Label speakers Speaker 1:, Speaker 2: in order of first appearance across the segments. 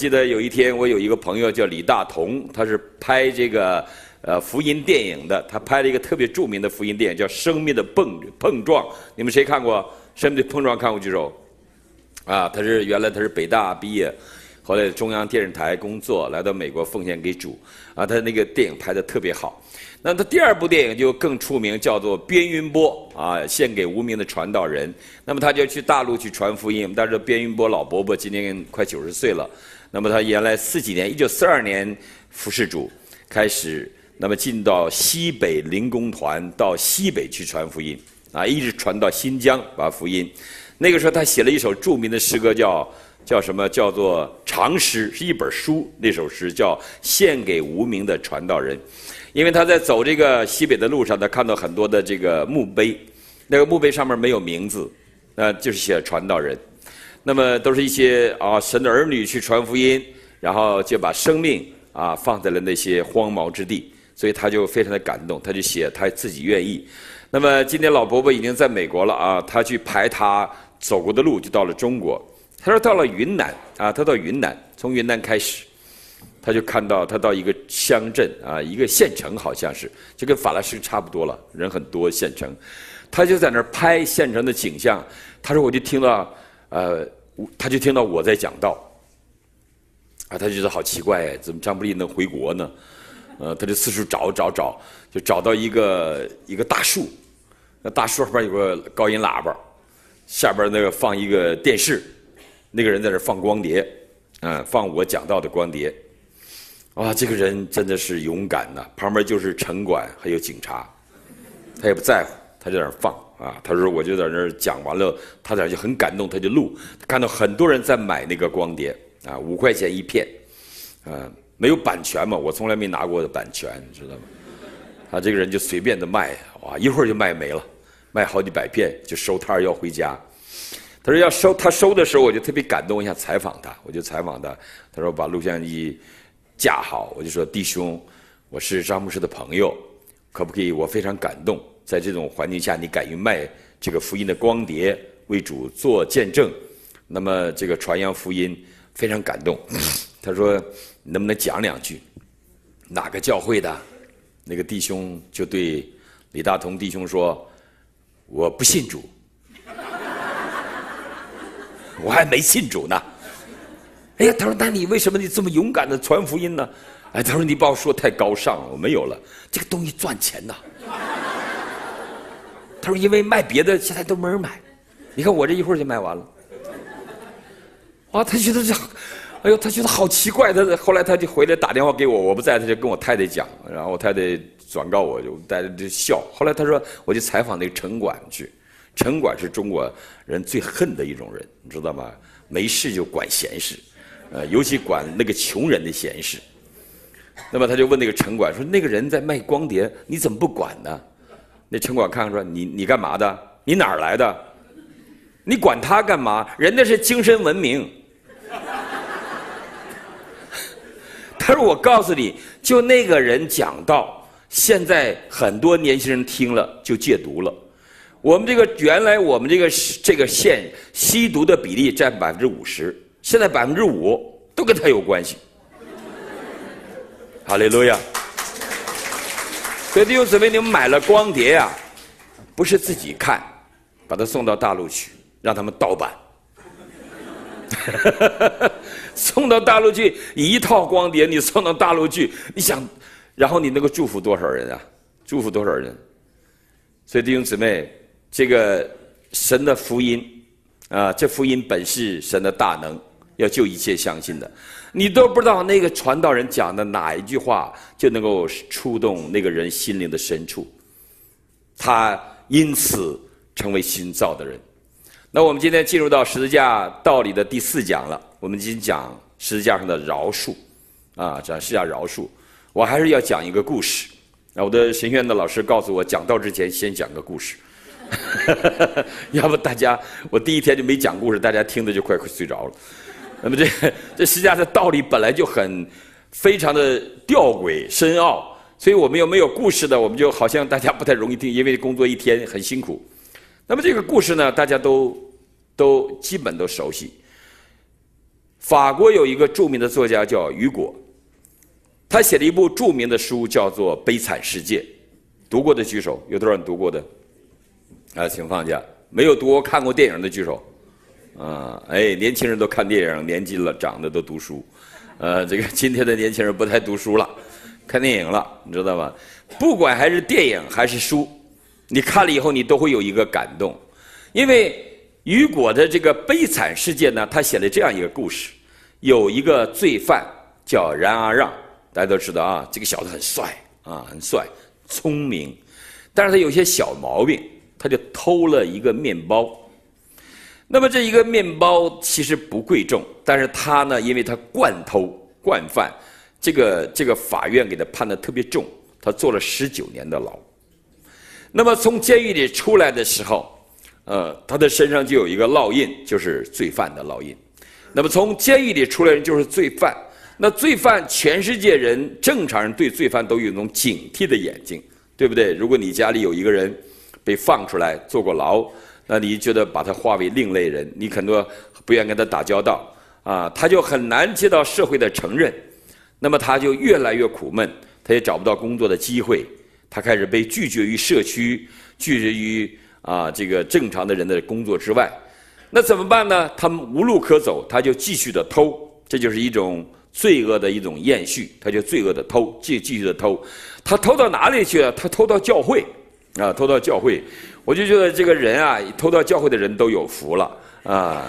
Speaker 1: 记得有一天，我有一个朋友叫李大同，他是拍这个呃福音电影的，他拍了一个特别著名的福音电影，叫《生命的碰碰撞》。你们谁看过《生命的碰撞》？看过举手。啊，他是原来他是北大毕业，后来中央电视台工作，来到美国奉献给主。啊，他那个电影拍的特别好。那他第二部电影就更出名，叫做《边云波》啊，献给无名的传道人。那么他就去大陆去传福音。但是边云波老伯伯今年快九十岁了。那么他原来四几年，一九四二年服侍主，开始那么进到西北灵工团，到西北去传福音啊，一直传到新疆把福音。那个时候他写了一首著名的诗歌，叫叫什么？叫做长诗，是一本书。那首诗叫《献给无名的传道人》。因为他在走这个西北的路上，他看到很多的这个墓碑，那个墓碑上面没有名字，那，就是写传道人，那么都是一些啊神的儿女去传福音，然后就把生命啊放在了那些荒茅之地，所以他就非常的感动，他就写他自己愿意。那么今天老伯伯已经在美国了啊，他去排他走过的路，就到了中国。他说到了云南啊，他到云南，从云南开始。他就看到他到一个乡镇啊，一个县城好像是，就跟法拉盛差不多了，人很多县城，他就在那儿拍县城的景象。他说我就听到，呃，他就听到我在讲道，啊，他觉得好奇怪，怎么张伯利能回国呢？呃，他就四处找找找，就找到一个一个大树，那大树后边有个高音喇叭，下边那个放一个电视，那个人在那放光碟，嗯，放我讲道的光碟。哇，这个人真的是勇敢呐！旁边就是城管，还有警察，他也不在乎，他就在那放啊。他说：“我就在那儿讲完了，他在那就很感动，他就录。看到很多人在买那个光碟啊，五块钱一片，啊，没有版权嘛，我从来没拿过的版权，你知道吗？他这个人就随便的卖，哇，一会儿就卖没了，卖好几百片就收摊要回家。他说要收，他收的时候我就特别感动，我想采访他，我就采访他。他说把录像机。架好，我就说弟兄，我是张牧师的朋友，可不可以？我非常感动，在这种环境下，你敢于卖这个福音的光碟为主做见证，那么这个传扬福音非常感动。他说，能不能讲两句？哪个教会的？那个弟兄就对李大同弟兄说：“我不信主，我还没信主呢。”哎呀，他说：“那你为什么你这么勇敢的传福音呢？”哎，他说：“你把我说太高尚了，我没有了。这个东西赚钱呐。”他说：“因为卖别的现在都没人买，你看我这一会儿就卖完了。”啊，他觉得这，哎呦，他觉得好奇怪。他后来他就回来打电话给我，我不在，他就跟我太太讲，然后我太太转告我，就大家就笑。后来他说，我就采访那个城管去，城管是中国人最恨的一种人，你知道吗？没事就管闲事。呃，尤其管那个穷人的闲事，那么他就问那个城管说：“那个人在卖光碟，你怎么不管呢？”那城管看说：“你你干嘛的？你哪儿来的？你管他干嘛？人家是精神文明。”他说：“我告诉你，就那个人讲道，现在很多年轻人听了就戒毒了。我们这个原来我们这个这个县吸毒的比例占百分之五十。”现在百分之五都跟他有关系，哈利路亚！所以弟兄姊妹，你们买了光碟啊，不是自己看，把它送到大陆去，让他们盗版，送到大陆去一套光碟，你送到大陆去，你想，然后你能够祝福多少人啊？祝福多少人？所以弟兄姊妹，这个神的福音啊，这福音本是神的大能。要救一切相信的，你都不知道那个传道人讲的哪一句话就能够触动那个人心灵的深处，他因此成为新造的人。那我们今天进入到十字架道理的第四讲了，我们今天讲十字架上的饶恕，啊，讲十字架饶恕。我还是要讲一个故事。啊我的神学院的老师告诉我，讲道之前先讲个故事，要不大家我第一天就没讲故事，大家听的就快快睡着了。那么这 这实际上的道理本来就很非常的吊诡深奥，所以我们又没有故事的，我们就好像大家不太容易听，因为工作一天很辛苦。那么这个故事呢，大家都都基本都熟悉。法国有一个著名的作家叫雨果，他写了一部著名的书叫做《悲惨世界》，读过的举手，有多少人读过的？啊，请放下。没有读过、看过电影的举手。啊，哎，年轻人都看电影，年纪了长的都读书。呃，这个今天的年轻人不太读书了，看电影了，你知道吗？不管还是电影还是书，你看了以后，你都会有一个感动，因为。雨果的这个悲惨世界呢，他写了这样一个故事：有一个罪犯叫冉阿让，大家都知道啊，这个小子很帅啊，很帅，聪明，但是他有些小毛病，他就偷了一个面包。那么这一个面包其实不贵重，但是他呢，因为他惯偷惯犯，这个这个法院给他判的特别重，他坐了十九年的牢。那么从监狱里出来的时候。呃，他的身上就有一个烙印，就是罪犯的烙印。那么从监狱里出来人就是罪犯。那罪犯，全世界人正常人对罪犯都有一种警惕的眼睛，对不对？如果你家里有一个人被放出来坐过牢，那你觉得把他划为另类人，你很多不愿跟他打交道啊，他就很难接到社会的承认。那么他就越来越苦闷，他也找不到工作的机会，他开始被拒绝于社区，拒绝于。啊，这个正常的人的工作之外，那怎么办呢？他们无路可走，他就继续的偷，这就是一种罪恶的一种延续，他就罪恶的偷，继继续的偷，他偷到哪里去了？他偷到教会，啊，偷到教会，我就觉得这个人啊，偷到教会的人都有福了啊，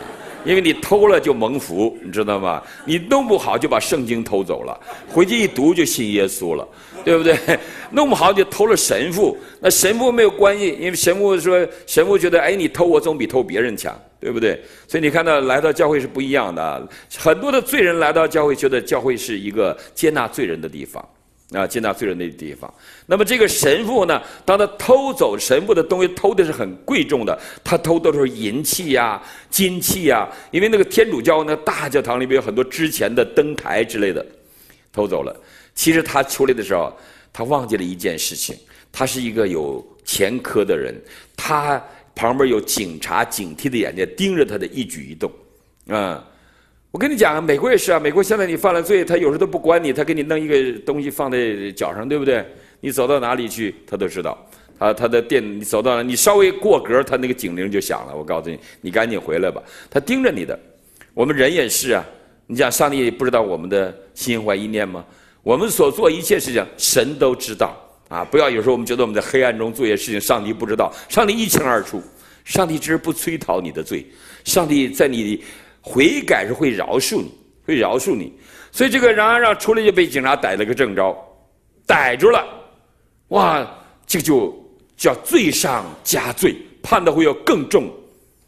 Speaker 1: 因为你偷了就蒙福，你知道吗？你弄不好就把圣经偷走了，回去一读就信耶稣了。对不对？弄不好就偷了神父，那神父没有关系，因为神父说，神父觉得，哎，你偷我总比偷别人强，对不对？所以你看到来到教会是不一样的，很多的罪人来到教会，觉得教会是一个接纳罪人的地方，啊，接纳罪人的地方。那么这个神父呢，当他偷走神父的东西，偷的是很贵重的，他偷的是银器呀、金器呀，因为那个天主教那大教堂里边有很多之前的灯台之类的，偷走了。其实他出来的时候，他忘记了一件事情，他是一个有前科的人，他旁边有警察警惕的眼睛盯着他的一举一动，啊！我跟你讲，美国也是啊，美国现在你犯了罪，他有时候都不管你，他给你弄一个东西放在脚上，对不对？你走到哪里去，他都知道。他他的电，你走到了，你稍微过格，他那个警铃就响了。我告诉你，你赶紧回来吧。他盯着你的。我们人也是啊，你讲上帝不知道我们的心怀意念吗？我们所做一切事情，神都知道啊！不要有时候我们觉得我们在黑暗中做一些事情，上帝不知道，上帝一清二楚。上帝只是不催讨你的罪，上帝在你悔改是会饶恕你，会饶恕你。所以这个让让出来就被警察逮了个正着，逮住了，哇，这个就叫罪上加罪，判的会要更重，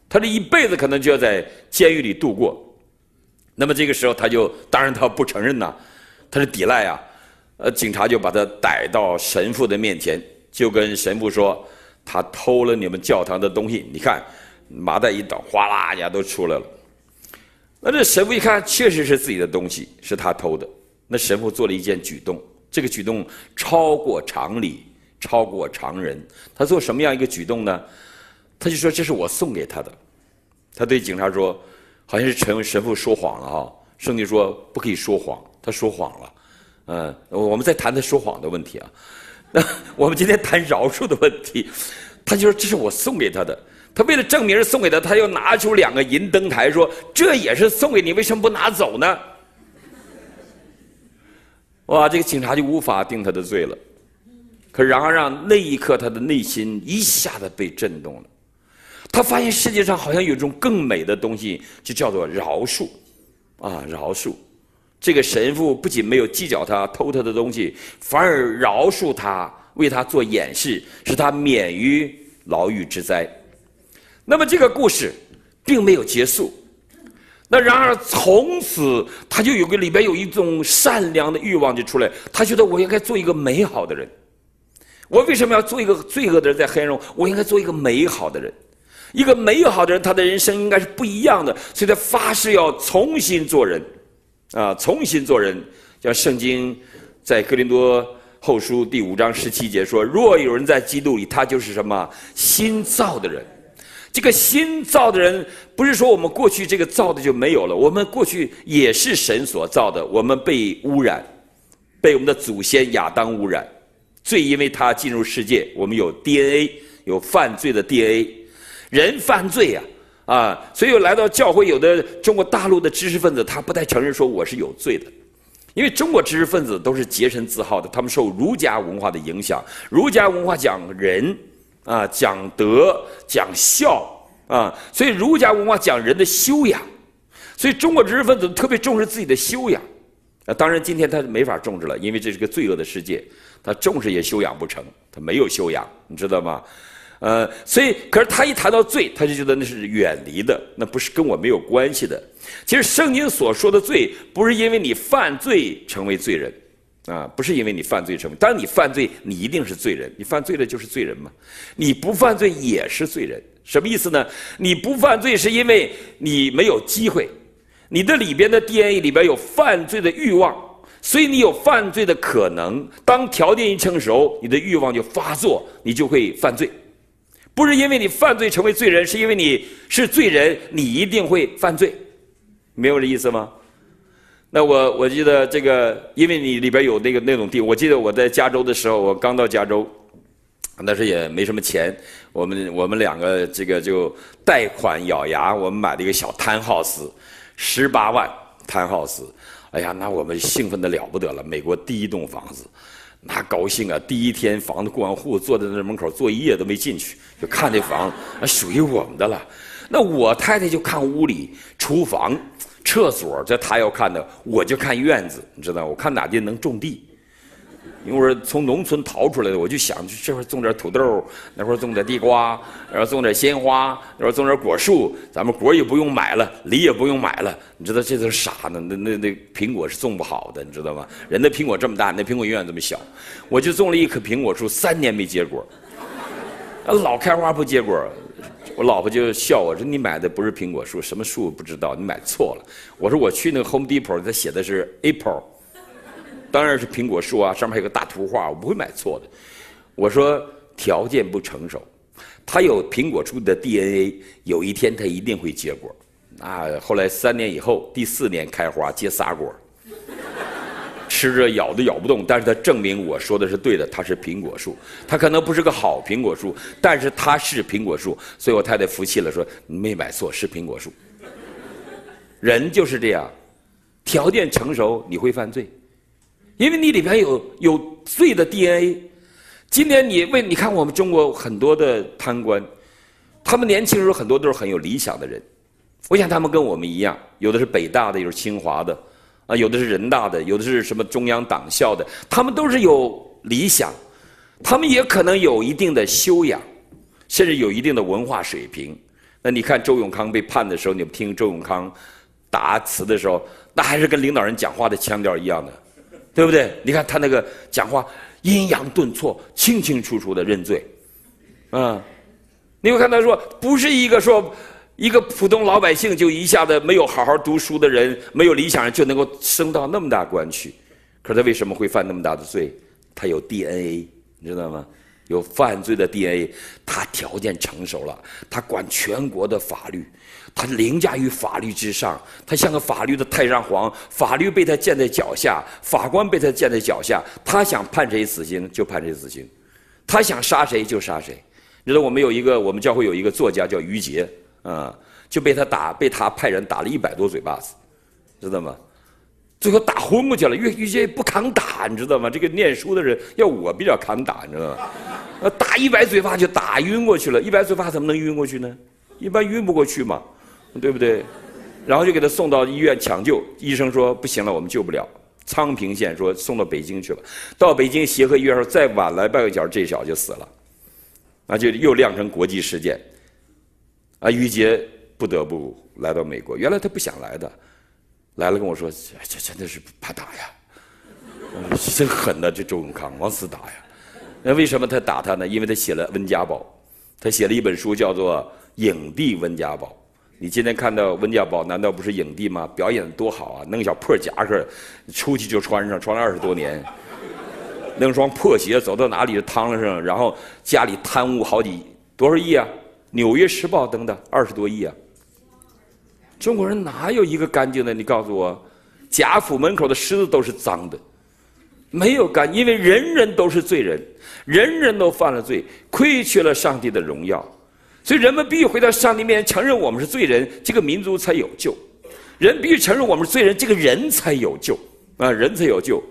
Speaker 1: 他这一辈子可能就要在监狱里度过。那么这个时候他就当然他不承认呐。他是抵赖啊，呃，警察就把他逮到神父的面前，就跟神父说，他偷了你们教堂的东西。你看，麻袋一倒，哗啦一下都出来了。那这神父一看，确实是自己的东西，是他偷的。那神父做了一件举动，这个举动超过常理，超过常人。他做什么样一个举动呢？他就说这是我送给他的。他对警察说，好像是陈神父说谎了哈。圣经说不可以说谎。他说谎了，嗯，我们在谈他说谎的问题啊。那 我们今天谈饶恕的问题，他就说这是我送给他的。他为了证明是送给他，他又拿出两个银灯台，说这也是送给你，为什么不拿走呢？哇，这个警察就无法定他的罪了。可然而让那一刻他的内心一下子被震动了，他发现世界上好像有一种更美的东西，就叫做饶恕，啊，饶恕。这个神父不仅没有计较他偷他的东西，反而饶恕他，为他做掩饰，使他免于牢狱之灾。那么这个故事并没有结束。那然而从此他就有个里边有一种善良的欲望就出来，他觉得我应该做一个美好的人。我为什么要做一个罪恶的人在黑暗中？我应该做一个美好的人。一个美好的人，他的人生应该是不一样的，所以他发誓要重新做人。啊，重新做人，像圣经在哥林多后书第五章十七节说：“若有人在基督里，他就是什么？新造的人。这个新造的人，不是说我们过去这个造的就没有了，我们过去也是神所造的，我们被污染，被我们的祖先亚当污染，罪因为他进入世界，我们有 DNA，有犯罪的 DNA，人犯罪呀，啊，所以来到教会，有的中国大陆的知识分子，他不太承认说我是有罪的，因为中国知识分子都是洁身自好的，他们受儒家文化的影响，儒家文化讲仁。啊，讲德，讲孝啊，所以儒家文化讲人的修养，所以中国知识分子特别重视自己的修养。啊，当然今天他没法重视了，因为这是个罪恶的世界，他重视也修养不成，他没有修养，你知道吗？呃，所以，可是他一谈到罪，他就觉得那是远离的，那不是跟我没有关系的。其实圣经所说的罪，不是因为你犯罪成为罪人。啊，不是因为你犯罪成为，当你犯罪，你一定是罪人，你犯罪了就是罪人嘛。你不犯罪也是罪人，什么意思呢？你不犯罪是因为你没有机会，你的里边的 DNA 里边有犯罪的欲望，所以你有犯罪的可能。当条件一成熟，你的欲望就发作，你就会犯罪。不是因为你犯罪成为罪人，是因为你是罪人，你一定会犯罪，明白我的意思吗？那我我记得这个，因为你里边有那个那种地，我记得我在加州的时候，我刚到加州，那时也没什么钱，我们我们两个这个就贷款咬牙，我们买了一个小 townhouse，十八万 townhouse，哎呀，那我们兴奋的了不得了，美国第一栋房子，那高兴啊！第一天房子过完户，坐在那门口坐一夜都没进去，就看那房子，属于我们的了。那我太太就看屋里厨房。厕所这她要看的，我就看院子，你知道我看哪地能种地，因为我是从农村逃出来的，我就想这会儿种点土豆，那会儿种点地瓜，然后种点鲜花，然后种点果树，咱们果也不用买了，梨也不用买了，你知道这都是啥呢？那那那苹果是种不好的，你知道吗？人的苹果这么大，那苹果永远这么小，我就种了一棵苹果树，三年没结果，老开花不结果。我老婆就笑我说：“你买的不是苹果树，什么树不知道，你买错了。”我说：“我去那个 Home Depot，它写的是 Apple，当然是苹果树啊，上面还有个大图画，我不会买错的。”我说：“条件不成熟，它有苹果树的 DNA，有一天它一定会结果。”啊，后来三年以后，第四年开花结仨果。吃着咬都咬不动，但是它证明我说的是对的，它是苹果树，它可能不是个好苹果树，但是它是苹果树，所以我太太服气了，说没买错，是苹果树。人就是这样，条件成熟你会犯罪，因为你里边有有罪的 DNA。今天你为你看我们中国很多的贪官，他们年轻时候很多都是很有理想的人，我想他们跟我们一样，有的是北大的，有的是清华的。啊，有的是人大的，有的是什么中央党校的，他们都是有理想，他们也可能有一定的修养，甚至有一定的文化水平。那你看周永康被判的时候，你们听周永康答词的时候，那还是跟领导人讲话的腔调一样的，对不对？你看他那个讲话阴阳顿挫，清清楚楚的认罪，啊，你会看他说不是一个说。一个普通老百姓就一下子没有好好读书的人，没有理想就能够升到那么大官去，可是他为什么会犯那么大的罪？他有 DNA，你知道吗？有犯罪的 DNA，他条件成熟了，他管全国的法律，他凌驾于法律之上，他像个法律的太上皇，法律被他建在脚下，法官被他建在脚下，他想判谁死刑就判谁死刑，他想杀谁就杀谁。你知道我们有一个，我们教会有一个作家叫于杰。啊，就被他打，被他派人打了一百多嘴巴子，知道吗？最后打昏过去了。岳玉杰不抗打，你知道吗？这个念书的人要我比较抗打，你知道吗？打一百嘴巴就打晕过去了。一百嘴巴怎么能晕过去呢？一般晕不过去嘛，对不对？然后就给他送到医院抢救，医生说不行了，我们救不了。昌平县说送到北京去了。到北京协和医院说再晚来半个小时，这小子就死了，那就又酿成国际事件。啊，于杰不得不来到美国。原来他不想来的，来了跟我说：“这真的是怕打呀，真狠的这周永康往死打呀。”那为什么他打他呢？因为他写了温家宝，他写了一本书叫做《影帝温家宝》。你今天看到温家宝，难道不是影帝吗？表演多好啊！弄个小破夹克，出去就穿上，穿了二十多年。弄双破鞋，走到哪里就趟了上，然后家里贪污好几多少亿啊？纽约时报登的二十多亿啊。中国人哪有一个干净的？你告诉我，贾府门口的狮子都是脏的，没有干，因为人人都是罪人，人人都犯了罪，亏缺了上帝的荣耀，所以人们必须回到上帝面前承认我们是罪人，这个民族才有救。人必须承认我们是罪人，这个人才有救啊，人才有救。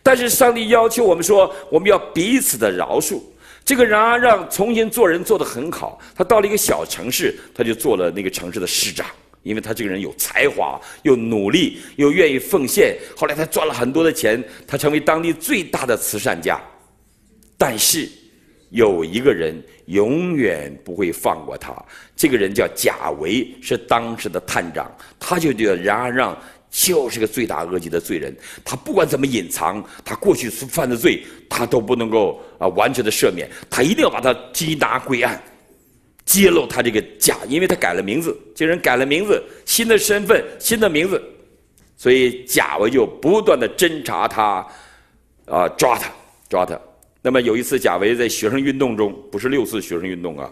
Speaker 1: 但是上帝要求我们说，我们要彼此的饶恕。这个冉阿让重新做人做得很好，他到了一个小城市，他就做了那个城市的市长，因为他这个人有才华，又努力，又愿意奉献。后来他赚了很多的钱，他成为当地最大的慈善家。但是有一个人永远不会放过他，这个人叫贾维，是当时的探长，他就觉得冉阿让。就是个罪大恶极的罪人，他不管怎么隐藏，他过去犯的罪，他都不能够啊完全的赦免，他一定要把他缉拿归案，揭露他这个假，因为他改了名字，这人改了名字，新的身份，新的名字，所以贾维就不断的侦查他，啊抓他，抓他。那么有一次，贾维在学生运动中，不是六四学生运动啊，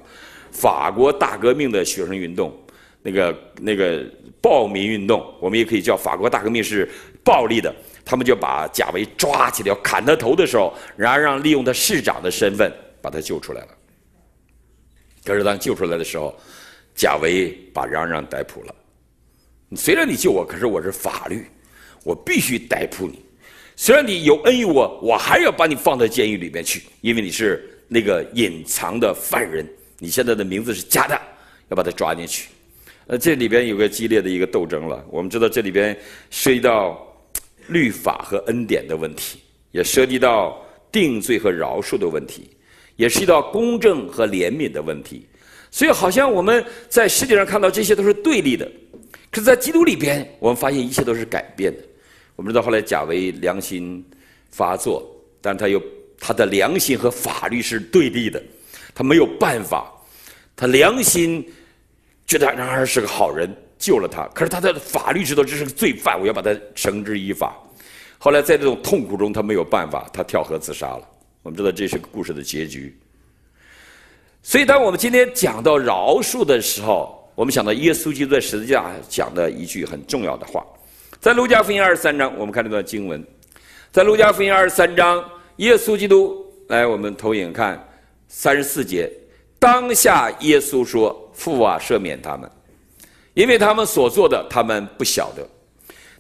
Speaker 1: 法国大革命的学生运动。那个那个暴民运动，我们也可以叫法国大革命是暴力的。他们就把贾维抓起来要砍他头的时候，然而让利用他市长的身份把他救出来了。可是当救出来的时候，贾维把嚷嚷逮捕了。虽然你救我，可是我是法律，我必须逮捕你。虽然你有恩于我，我还要把你放到监狱里面去，因为你是那个隐藏的犯人。你现在的名字是假的，要把他抓进去。呃，这里边有个激烈的一个斗争了。我们知道这里边涉及到律法和恩典的问题，也涉及到定罪和饶恕的问题，也涉及到公正和怜悯的问题。所以，好像我们在实际上看到这些都是对立的，可是，在基督里边，我们发现一切都是改变的。我们知道后来贾维良心发作，但他又他的良心和法律是对立的，他没有办法，他良心。觉得然而是个好人，救了他。可是他的法律知道这是个罪犯，我要把他绳之以法。后来在这种痛苦中，他没有办法，他跳河自杀了。我们知道这是个故事的结局。所以，当我们今天讲到饶恕的时候，我们想到耶稣基督在十字架讲的一句很重要的话，在路加福音二十三章，我们看这段经文，在路加福音二十三章，耶稣基督来，我们投影看三十四节，当下耶稣说。父啊，赦免他们，因为他们所做的，他们不晓得。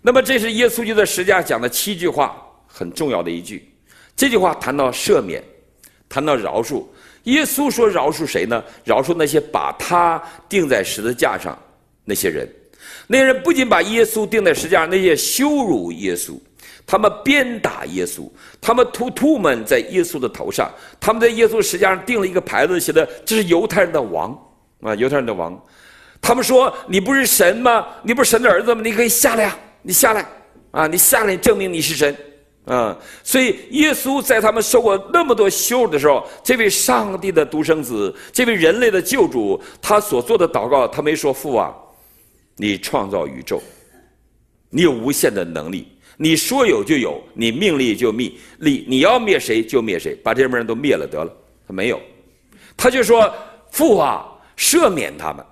Speaker 1: 那么，这是耶稣就在十字架讲的七句话，很重要的一句。这句话谈到赦免，谈到饶恕。耶稣说饶恕谁呢？饶恕那些把他钉在十字架上那些人。那些人不仅把耶稣钉在十字架上，那些羞辱耶稣，他们鞭打耶稣，他们吐吐沫在耶稣的头上，他们在耶稣十字架上钉了一个牌子，写的这是犹太人的王。啊，犹太人的王，他们说你不是神吗？你不是神的儿子吗？你可以下来呀，你下来，啊，你下来证明你是神，啊，所以耶稣在他们受过那么多羞辱的时候，这位上帝的独生子，这位人类的救主，他所做的祷告，他没说父啊，你创造宇宙，你有无限的能力，你说有就有，你命立就灭，立你要灭谁就灭谁，把这帮人都灭了得了，他没有，他就说父啊。赦免他们，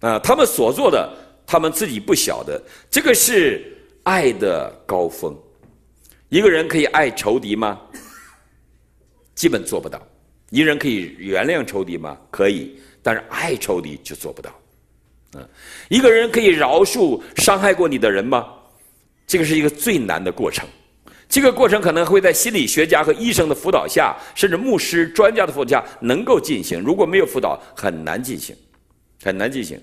Speaker 1: 啊，他们所做的，他们自己不晓得。这个是爱的高峰。一个人可以爱仇敌吗？基本做不到。一个人可以原谅仇敌吗？可以，但是爱仇敌就做不到。嗯，一个人可以饶恕伤害过你的人吗？这个是一个最难的过程。这个过程可能会在心理学家和医生的辅导下，甚至牧师、专家的辅导下能够进行。如果没有辅导，很难进行，很难进行。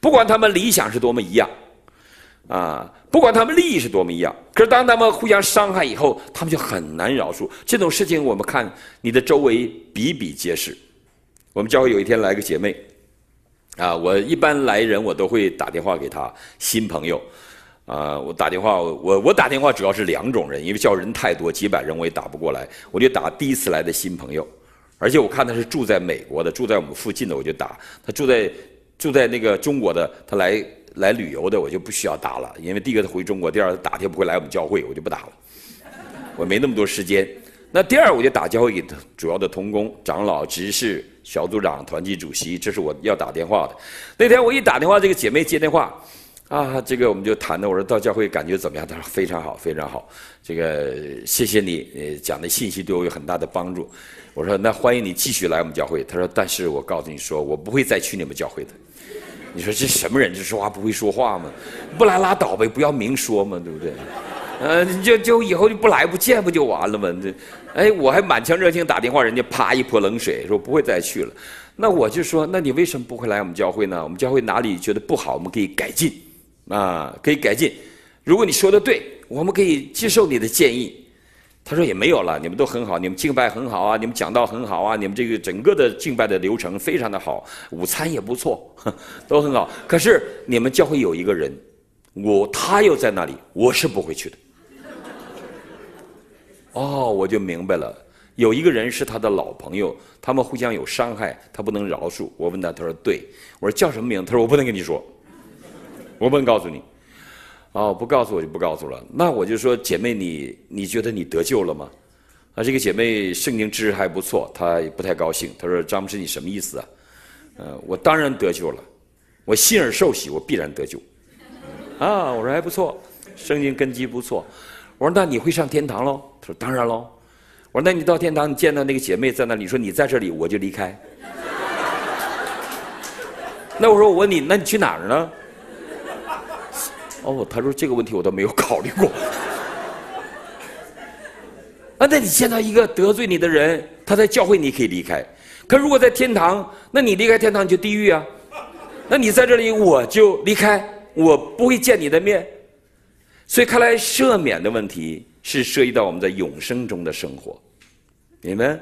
Speaker 1: 不管他们理想是多么一样，啊，不管他们利益是多么一样，可是当他们互相伤害以后，他们就很难饶恕。这种事情我们看你的周围比比皆是。我们教会有一天来个姐妹，啊，我一般来人我都会打电话给她新朋友。啊，我打电话，我我打电话主要是两种人，因为叫人太多，几百人我也打不过来，我就打第一次来的新朋友，而且我看他是住在美国的，住在我们附近的，我就打；他住在住在那个中国的，他来来旅游的，我就不需要打了，因为第一个他回中国，第二他打他不会来我们教会，我就不打了，我没那么多时间那第二，我就打交会给主要的同工、长老、执事、小组长、团级主席，这是我要打电话的。那天我一打电话，这个姐妹接电话，啊，这个我们就谈的，我说到教会感觉怎么样？他说非常好，非常好。这个谢谢你，呃，讲的信息对我有很大的帮助。我说那欢迎你继续来我们教会。他说，但是我告诉你说，我不会再去你们教会的。你说这什么人？这说话不会说话吗？不来拉倒呗，不要明说嘛，对不对？呃，就就以后就不来不见不就完了吗？这，哎，我还满腔热情打电话，人家啪一泼冷水，说不会再去了。那我就说，那你为什么不会来我们教会呢？我们教会哪里觉得不好，我们可以改进，啊，可以改进。如果你说的对，我们可以接受你的建议。他说也没有了，你们都很好，你们敬拜很好啊，你们讲道很好啊，你们这个整个的敬拜的流程非常的好，午餐也不错，都很好。可是你们教会有一个人，我他又在那里，我是不会去的。哦，我就明白了，有一个人是他的老朋友，他们互相有伤害，他不能饶恕。我问他，他说对。我说叫什么名？他说我不能跟你说，我不能告诉你。哦，不告诉我就不告诉了。那我就说，姐妹，你你觉得你得救了吗？啊，这个姐妹圣经知识还不错，她不太高兴。她说：“张牧师，你什么意思啊？”呃，我当然得救了，我信而受洗，我必然得救。啊，我说还不错，圣经根基不错。我说：“那你会上天堂喽？”她说：“当然喽。”我说：“那你到天堂，你见到那个姐妹在那里，说你在这里，我就离开。”那我说：“我问你，那你去哪儿呢？”哦，他说这个问题我都没有考虑过。啊，那你见到一个得罪你的人，他在教会你可以离开，可如果在天堂，那你离开天堂就地狱啊。那你在这里我就离开，我不会见你的面。所以看来赦免的问题是涉及到我们在永生中的生活，明白？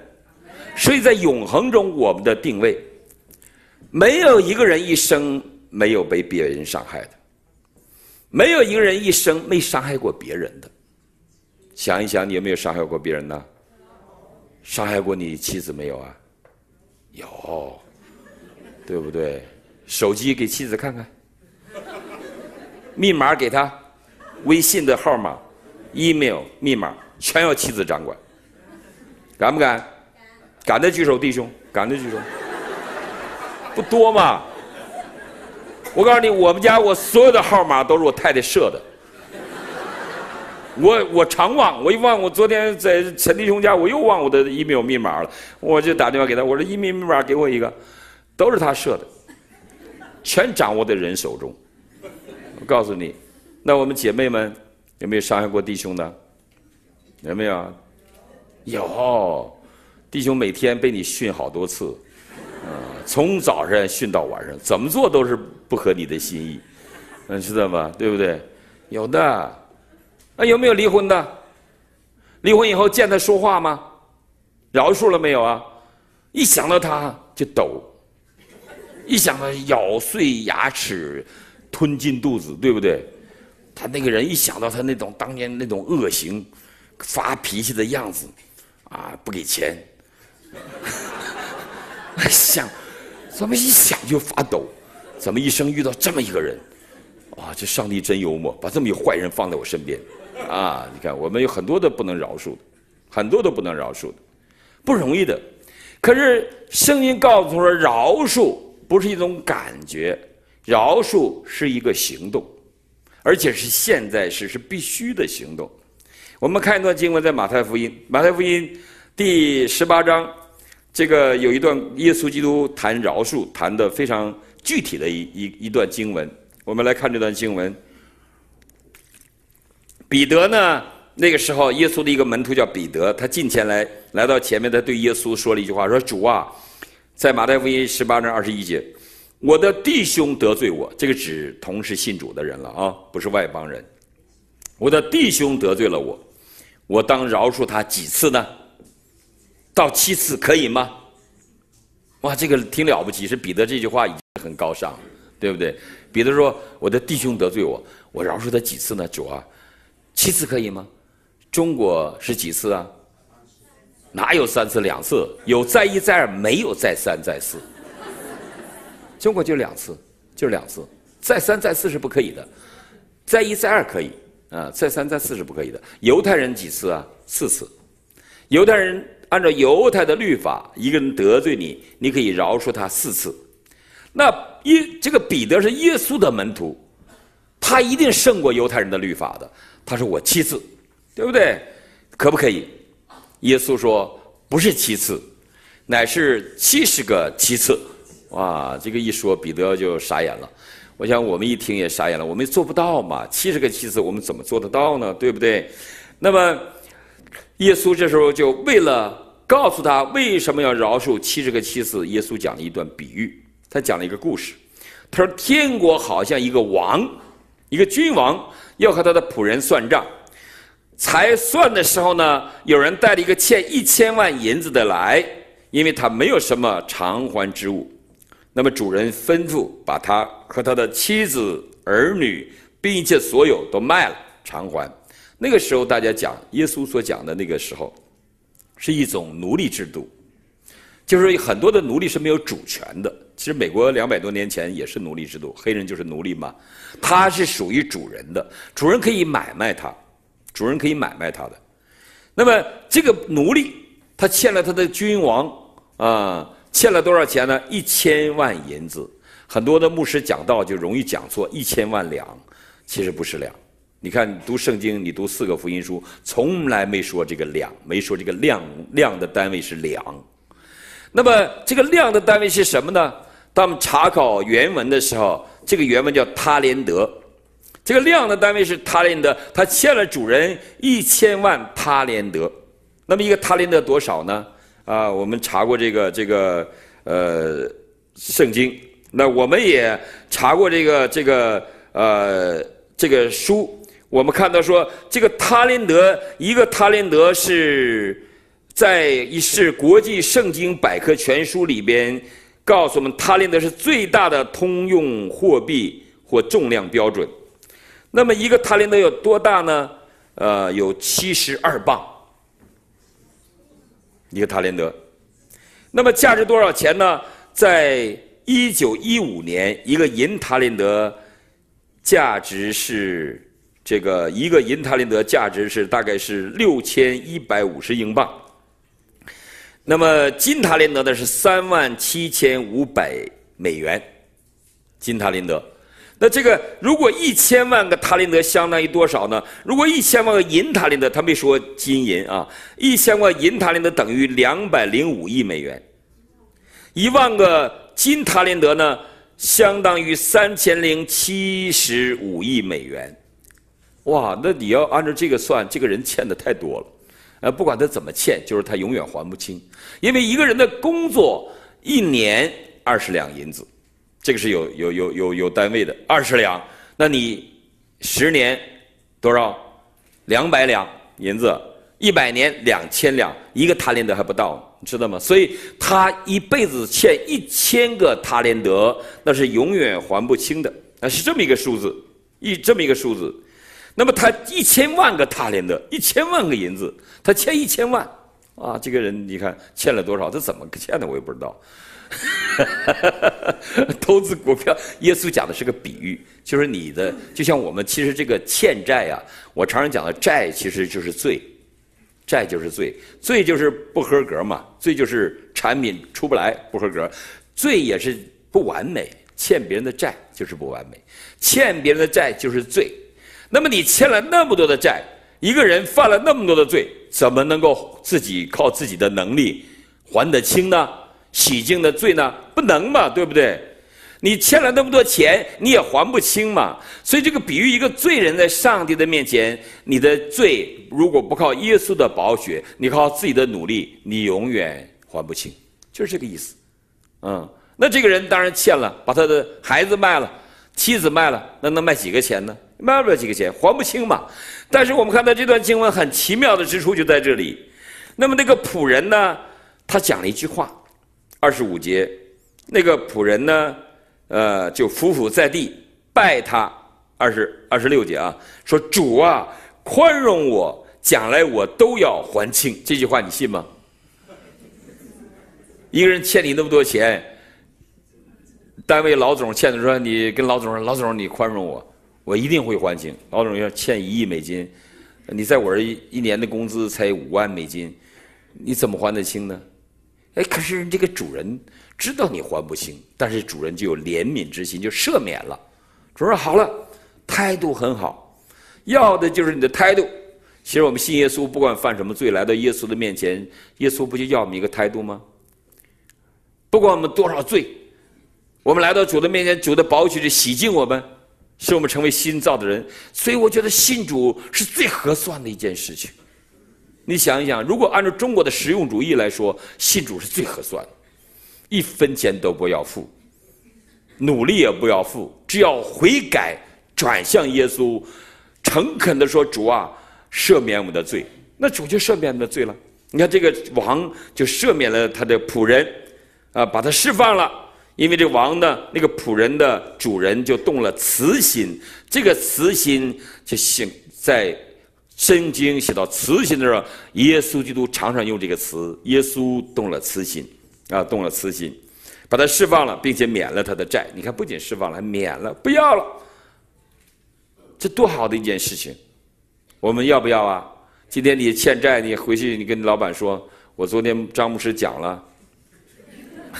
Speaker 1: 所以在永恒中我们的定位，没有一个人一生没有被别人伤害的，没有一个人一生没伤害过别人的。想一想，你有没有伤害过别人呢？伤害过你妻子没有啊？有，对不对？手机给妻子看看，密码给他。微信的号码、email 密码全要妻子掌管，敢不敢？敢的举手，弟兄，敢的举手。不多嘛。我告诉你，我们家我所有的号码都是我太太设的。我我常忘，我一忘，我昨天在陈弟兄家，我又忘我的 email 密码了。我就打电话给他，我说 email 密码给我一个，都是他设的，全掌握在人手中。我告诉你。那我们姐妹们有没有伤害过弟兄呢？有没有？有，弟兄每天被你训好多次，从早上训到晚上，怎么做都是不合你的心意，嗯，知道吗？对不对？有的，那有没有离婚的？离婚以后见他说话吗？饶恕了没有啊？一想到他就抖，一想到咬碎牙齿，吞进肚子，对不对？他那个人一想到他那种当年那种恶行、发脾气的样子，啊，不给钱，想，怎么一想就发抖？怎么一生遇到这么一个人？啊，这上帝真幽默，把这么一个坏人放在我身边，啊，你看我们有很多的不能饶恕的，很多都不能饶恕的，不容易的。可是声音告诉说，饶恕不是一种感觉，饶恕是一个行动。而且是现在时是必须的行动。我们看一段经文，在马太福音，马太福音第十八章，这个有一段耶稣基督谈饶恕，谈的非常具体的一一一段经文。我们来看这段经文。彼得呢，那个时候耶稣的一个门徒叫彼得，他近前来，来到前面，他对耶稣说了一句话，说：“主啊，在马太福音十八章二十一节。”我的弟兄得罪我，这个指同是信主的人了啊，不是外邦人。我的弟兄得罪了我，我当饶恕他几次呢？到七次可以吗？哇，这个挺了不起，是彼得这句话已经很高尚，对不对？彼得说：“我的弟兄得罪我，我饶恕他几次呢？”主啊，七次可以吗？中国是几次啊？哪有三次两次？有再一再二，没有再三再四。中国就两次，就两次，再三再四是不可以的，再一再二可以，啊，再三再四是不可以的。犹太人几次啊？四次。犹太人按照犹太的律法，一个人得罪你，你可以饶恕他四次。那耶这个彼得是耶稣的门徒，他一定胜过犹太人的律法的。他说我七次，对不对？可不可以？耶稣说不是七次，乃是七十个七次。哇，这个一说，彼得就傻眼了。我想我们一听也傻眼了，我们做不到嘛，七十个七次，我们怎么做得到呢？对不对？那么，耶稣这时候就为了告诉他为什么要饶恕七十个妻子，耶稣讲了一段比喻，他讲了一个故事。他说：“天国好像一个王，一个君王要和他的仆人算账，才算的时候呢，有人带了一个欠一千万银子的来，因为他没有什么偿还之物。”那么主人吩咐把他和他的妻子、儿女，并且所有都卖了偿还。那个时候大家讲耶稣所讲的那个时候，是一种奴隶制度，就是很多的奴隶是没有主权的。其实美国两百多年前也是奴隶制度，黑人就是奴隶嘛，他是属于主人的，主人可以买卖他，主人可以买卖他的。那么这个奴隶他欠了他的君王啊。欠了多少钱呢？一千万银子。很多的牧师讲道就容易讲错，一千万两，其实不是两。你看读圣经，你读四个福音书，从来没说这个两，没说这个量量的单位是两。那么这个量的单位是什么呢？当我们查考原文的时候，这个原文叫他连德，这个量的单位是他连德，他欠了主人一千万他连德。那么一个他连德多少呢？啊，我们查过这个这个呃圣经，那我们也查过这个这个呃这个书，我们看到说这个塔林德一个塔林德是在一是国际圣经百科全书里边告诉我们，塔林德是最大的通用货币或重量标准。那么一个塔林德有多大呢？呃，有七十二磅。一个塔林德，那么价值多少钱呢？在一九一五年，一个银塔林德价值是这个一个银塔林德价值是大概是六千一百五十英镑。那么金塔林德呢是三万七千五百美元，金塔林德。那这个如果一千万个塔林德相当于多少呢？如果一千万个银塔林德，他没说金银啊，一千万银塔林德等于两百零五亿美元，一万个金塔林德呢，相当于三千零七十五亿美元。哇，那你要按照这个算，这个人欠的太多了，呃，不管他怎么欠，就是他永远还不清，因为一个人的工作一年二十两银子。这个是有有有有有单位的，二十两，那你十年多少？两百两银子，一百年两千两，一个塔连德还不到，你知道吗？所以他一辈子欠一千个塔连德，那是永远还不清的，那是这么一个数字，一这么一个数字。那么他一千万个塔连德，一千万个银子，他欠一千万，啊，这个人你看欠了多少？他怎么欠的？我也不知道。投资股票，耶稣讲的是个比喻，就是你的，就像我们其实这个欠债啊，我常常讲的债其实就是罪，债就是罪，罪就是不合格嘛，罪就是产品出不来不合格，罪也是不完美，欠别人的债就是不完美，欠别人的债就是罪。那么你欠了那么多的债，一个人犯了那么多的罪，怎么能够自己靠自己的能力还得清呢？洗净的罪呢？不能嘛，对不对？你欠了那么多钱，你也还不清嘛。所以这个比喻，一个罪人在上帝的面前，你的罪如果不靠耶稣的宝血，你靠自己的努力，你永远还不清，就是这个意思。嗯，那这个人当然欠了，把他的孩子卖了，妻子卖了，那能卖几个钱呢？卖不了几个钱，还不清嘛。但是我们看到这段经文很奇妙的之处就在这里。那么那个仆人呢，他讲了一句话。二十五节，那个仆人呢，呃，就伏伏在地拜他。二十二十六节啊，说主啊，宽容我，将来我都要还清。这句话你信吗？一个人欠你那么多钱，单位老总欠的说，你跟老总说，老总你宽容我，我一定会还清。老总要欠一亿美金，你在我这一年的工资才五万美金。你怎么还得清呢？哎，可是这个主人知道你还不清，但是主人就有怜悯之心，就赦免了。主人好了，态度很好，要的就是你的态度。其实我们信耶稣，不管犯什么罪，来到耶稣的面前，耶稣不就要我们一个态度吗？不管我们多少罪，我们来到主的面前，主的宝血就洗净我们，使我们成为新造的人。所以我觉得信主是最合算的一件事情。你想一想，如果按照中国的实用主义来说，信主是最合算的，一分钱都不要付，努力也不要付，只要悔改转向耶稣，诚恳的说：“主啊，赦免我们的罪。”那主就赦免我们的罪了。你看这个王就赦免了他的仆人，啊，把他释放了。因为这王呢，那个仆人的主人就动了慈心，这个慈心就行在。圣经写到慈心的时候，耶稣基督常常用这个词。耶稣动了慈心，啊，动了慈心，把他释放了，并且免了他的债。你看，不仅释放了，还免了，不要了。这多好的一件事情！我们要不要啊？今天你欠债，你回去你跟老板说，我昨天张牧师讲了，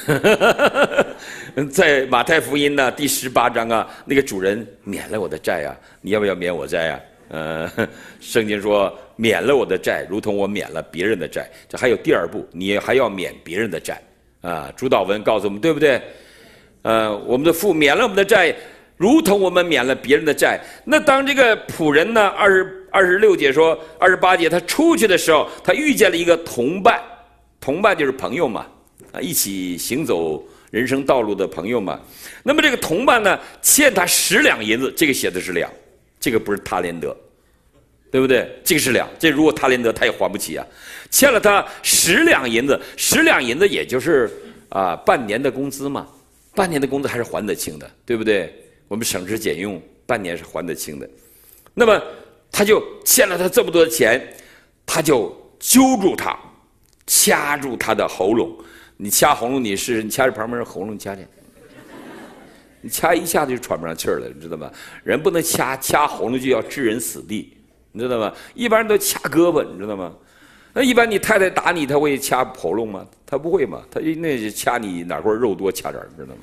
Speaker 1: 在马太福音呢第十八章啊，那个主人免了我的债啊，你要不要免我债啊？呃，圣经说免了我的债，如同我免了别人的债。这还有第二步，你还要免别人的债啊。主导文告诉我们，对不对？呃，我们的父免了我们的债，如同我们免了别人的债。那当这个仆人呢？二十二十六节说，二十八节他出去的时候，他遇见了一个同伴，同伴就是朋友嘛，啊，一起行走人生道路的朋友嘛。那么这个同伴呢，欠他十两银子，这个写的是两。这个不是他连德，对不对？这个是两，这如果他连德，他也还不起啊！欠了他十两银子，十两银子也就是啊半年的工资嘛，半年的工资还是还得清的，对不对？我们省吃俭用，半年是还得清的。那么他就欠了他这么多钱，他就揪住他，掐住他的喉咙。你掐喉咙，你是你掐着旁边人喉咙掐去。你掐一下子就喘不上气儿了，你知道吗？人不能掐掐喉咙就要置人死地，你知道吗？一般人都掐胳膊，你知道吗？那一般你太太打你，她会掐喉咙吗？她不会嘛？她那掐你哪块肉多掐点儿，知道吗？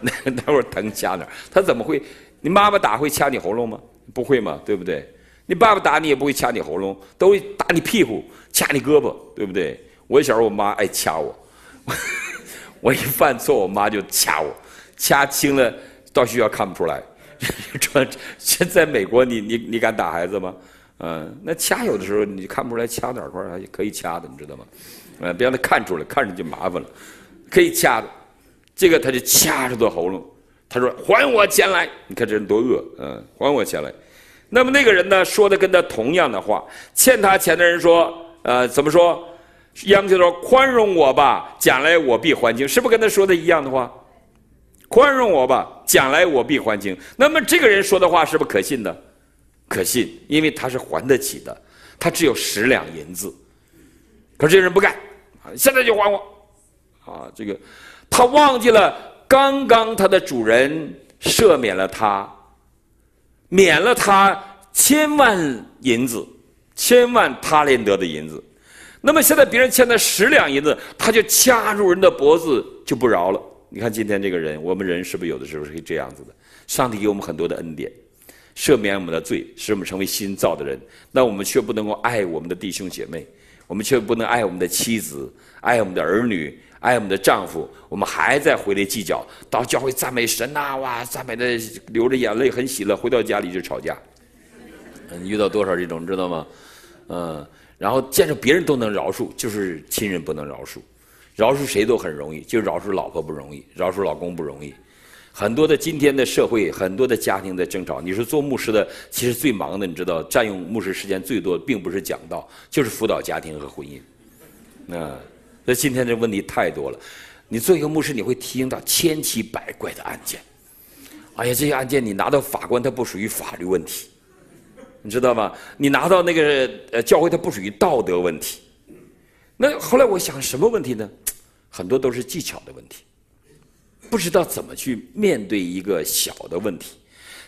Speaker 1: 那 哪块疼掐哪儿？她怎么会？你妈妈打会掐你喉咙吗？不会嘛？对不对？你爸爸打你也不会掐你喉咙，都会打你屁股，掐你胳膊，对不对？我小时候我妈爱掐我，我一犯错我妈就掐我。掐轻了，到学校看不出来。说现在美国，你你你敢打孩子吗？嗯，那掐有的时候你看不出来掐哪块儿，可以掐的，你知道吗？嗯，别让他看出来，看着就麻烦了。可以掐的，这个他就掐着的喉咙。他说：“还我钱来！”你看这人多恶，嗯，还我钱来。那么那个人呢，说的跟他同样的话。欠他钱的人说：“呃，怎么说？”央求说：“宽容我吧，将来我必还清。”是不是跟他说的一样的话？宽容我吧，将来我必还清。那么这个人说的话是不是可信的？可信，因为他是还得起的。他只有十两银子，可是这个人不干，现在就还我。啊，这个他忘记了刚刚他的主人赦免了他，免了他千万银子，千万他连得的银子。那么现在别人欠他十两银子，他就掐住人的脖子就不饶了。你看今天这个人，我们人是不是有的时候是这样子的？上帝给我们很多的恩典，赦免我们的罪，使我们成为新造的人。那我们却不能够爱我们的弟兄姐妹，我们却不能爱我们的妻子，爱我们的儿女，爱我们的丈夫。我们还在回来计较，到教会赞美神呐，哇，赞美的流着眼泪，很喜乐。回到家里就吵架。嗯，遇到多少这种，知道吗？嗯，然后见着别人都能饶恕，就是亲人不能饶恕。饶恕谁都很容易，就饶恕老婆不容易，饶恕老公不容易。很多的今天的社会，很多的家庭在争吵。你说做牧师的，其实最忙的，你知道，占用牧师时间最多，并不是讲道，就是辅导家庭和婚姻。啊，那今天这问题太多了。你做一个牧师，你会体验到千奇百怪的案件。哎呀，这些案件你拿到法官，它不属于法律问题，你知道吗？你拿到那个呃教会，它不属于道德问题。那后来我想什么问题呢？很多都是技巧的问题，不知道怎么去面对一个小的问题。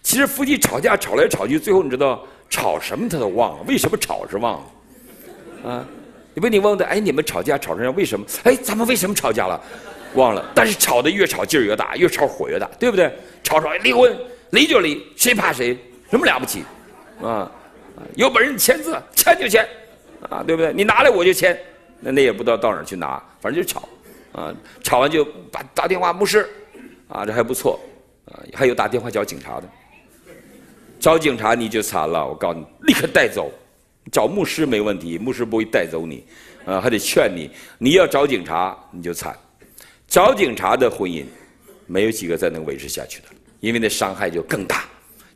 Speaker 1: 其实夫妻吵架吵来吵去，最后你知道吵什么他都忘了，为什么吵是忘了？啊，你问你问的，哎，你们吵架吵成这样，为什么？哎，咱们为什么吵架了？忘了。但是吵的越吵劲儿越大，越吵火越大，对不对？吵吵离婚，离就离，谁怕谁？什么了不起？啊，有本事你签字，签就签，啊，对不对？你拿来我就签，那那也不知道到哪去拿，反正就吵，啊，吵完就打打电话牧师，啊，这还不错，啊，还有打电话叫警察的，找警察你就惨了，我告诉你，立刻带走。找牧师没问题，牧师不会带走你，啊，还得劝你。你要找警察，你就惨。找警察的婚姻，没有几个再能维持下去的，因为那伤害就更大。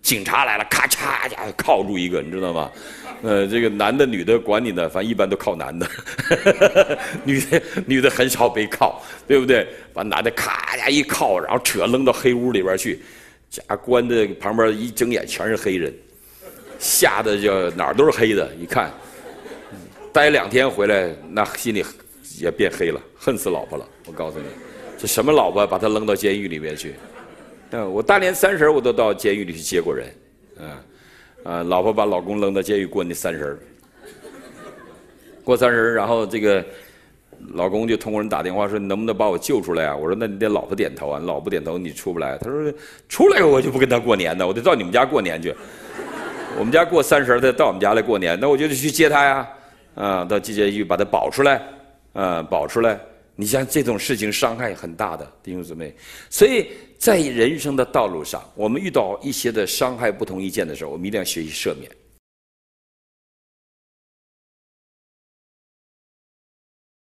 Speaker 1: 警察来了，咔嚓家铐住一个，你知道吗？呃，这个男的女的管你呢，反正一般都靠男的，女的女的很少被铐，对不对？把男的咔家一铐，然后扯扔到黑屋里边去，家关的旁边一睁眼全是黑人。吓得就哪儿都是黑的，一看，待两天回来，那心里也变黑了，恨死老婆了。我告诉你，这什么老婆，把他扔到监狱里面去。嗯，我大年三十我都到监狱里去接过人，嗯，啊，老婆把老公扔到监狱过那三十过三十然后这个老公就通过人打电话说：“你能不能把我救出来啊？”我说：“那你得老婆点头啊，老婆点头你出不来。”他说：“出来我就不跟他过年的，我得到你们家过年去。”我们家过三十，他到我们家来过年，那我就得去接他呀，啊，到监狱把他保出来，啊，保出来。你像这种事情伤害很大的弟兄姊妹，所以在人生的道路上，我们遇到一些的伤害不同意见的时候，我们一定要学习赦免。